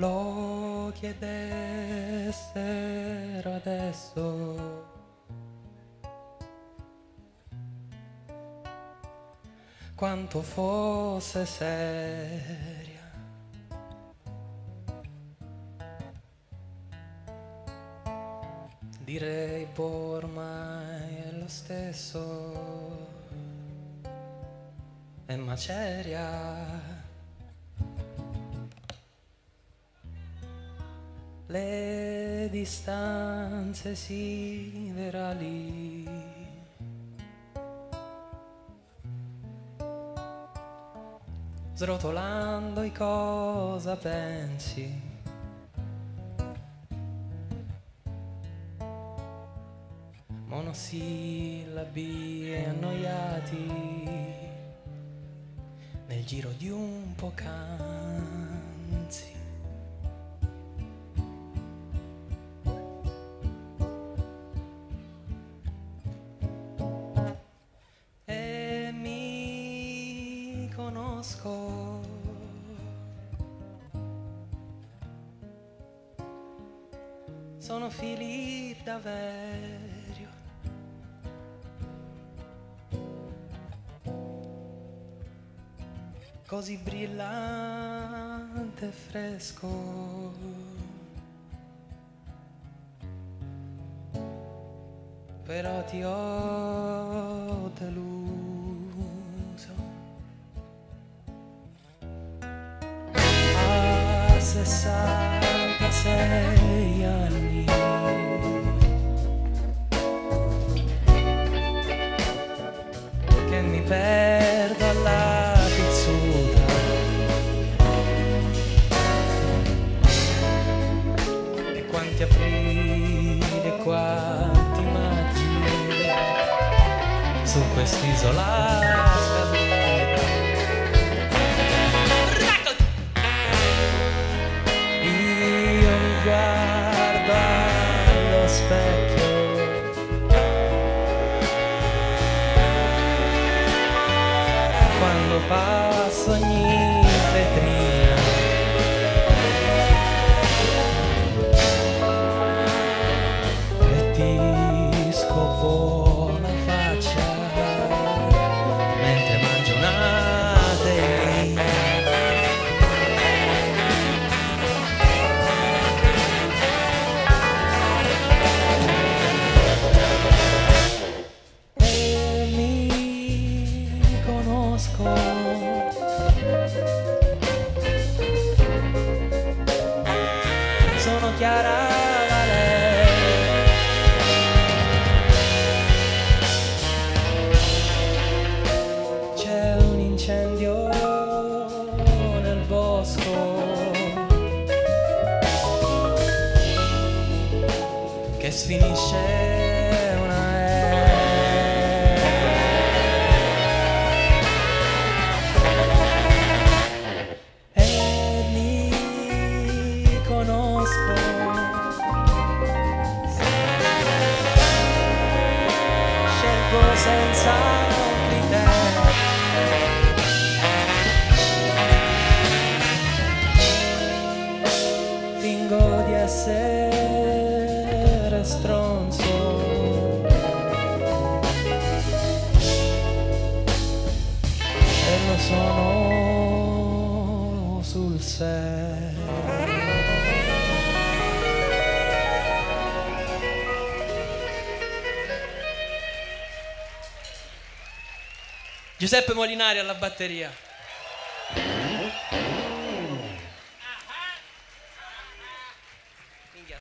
lo chiedessero adesso. Quanto fosse seria. Direi boh, ormai è lo stesso. È maceria. Le distanze siderali. Srotolando i cosa pensi. Monosillabi annoiati nel giro di un po' canzi. Conosco. Sono Filippo Daverio. Così brillante e fresco. però ti ho deluso. 66 anni. Che mi perdo alla pizzuta. E quanti aprile e quanti maggi su quest'isola Guardo allo specchio quando passo ogni vetrina. Sono Chiara Valerio. C'è un incendio nel bosco che sfinisce senza di essere stronzo. E lo sono sul serio Giuseppe Molinari alla batteria